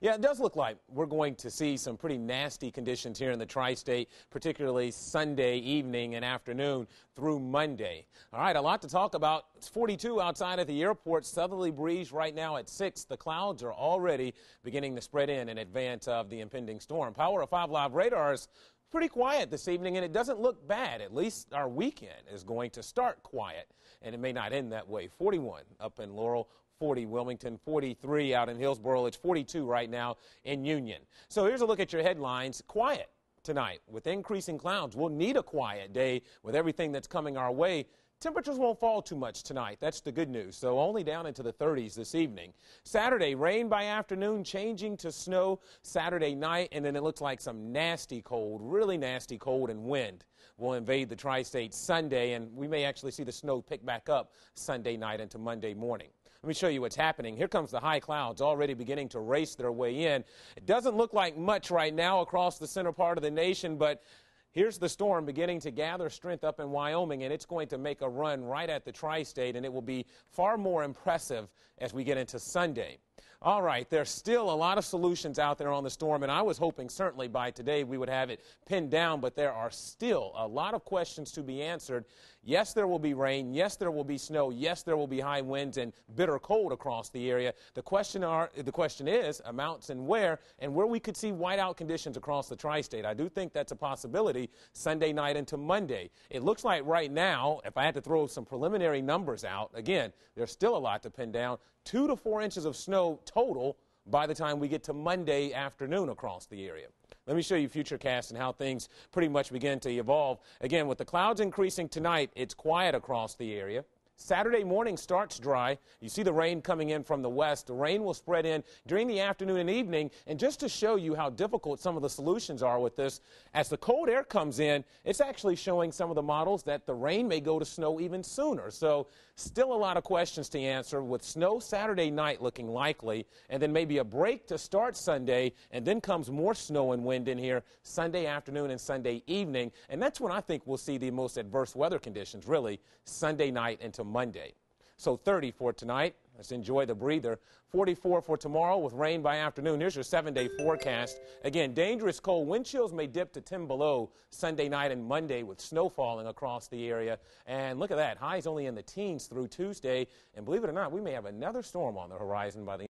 Yeah, it does look like we're going to see some pretty nasty conditions here in the tri state, particularly Sunday evening and afternoon through Monday. All right, a lot to talk about. It's 42 outside at the airport. Southerly breeze right now at 6. The clouds are already beginning to spread in in advance of the impending storm. Power of 5 Live radars pretty quiet this evening, and it doesn't look bad. At least our weekend is going to start quiet, and it may not end that way. 41 up in Laurel, 40 Wilmington, 43 out in Hillsboro. It's 42 right now in Union. So here's a look at your headlines. Quiet tonight with increasing clouds. We'll need a quiet day with everything that's coming our way. Temperatures won't fall too much tonight. That's the good news. So only down into the 30s this evening. Saturday, rain by afternoon, changing to snow Saturday night, and then it looks like some nasty cold, really nasty cold and wind will invade the tri-state Sunday, and we may actually see the snow pick back up Sunday night into Monday morning. Let me show you what's happening. Here comes the high clouds already beginning to race their way in. It doesn't look like much right now across the center part of the nation, but Here's the storm beginning to gather strength up in Wyoming, and it's going to make a run right at the tri state, and it will be far more impressive as we get into Sunday. All right, there's still a lot of solutions out there on the storm, and I was hoping certainly by today we would have it pinned down, but there are still a lot of questions to be answered. Yes, there will be rain. Yes, there will be snow. Yes, there will be high winds and bitter cold across the area. The question, are, the question is amounts and where, and where we could see whiteout conditions across the tri state. I do think that's a possibility Sunday night into Monday. It looks like right now, if I had to throw some preliminary numbers out, again, there's still a lot to pin down. Two to four inches of snow total by the time we get to Monday afternoon across the area. Let me show you Futurecast and how things pretty much begin to evolve. Again, with the clouds increasing tonight, it's quiet across the area. Saturday morning starts dry. You see the rain coming in from the west. The rain will spread in during the afternoon and evening. And just to show you how difficult some of the solutions are with this, as the cold air comes in, it's actually showing some of the models that the rain may go to snow even sooner. So still a lot of questions to answer with snow Saturday night looking likely, and then maybe a break to start Sunday, and then comes more snow and wind in here Sunday afternoon and Sunday evening. And that's when I think we'll see the most adverse weather conditions, really, Sunday night into Monday. So 30 for tonight. Let's enjoy the breather. 44 for tomorrow with rain by afternoon. Here's your seven day forecast. Again, dangerous cold. Wind chills may dip to 10 below Sunday night and Monday with snow falling across the area. And look at that. Highs only in the teens through Tuesday. And believe it or not, we may have another storm on the horizon by the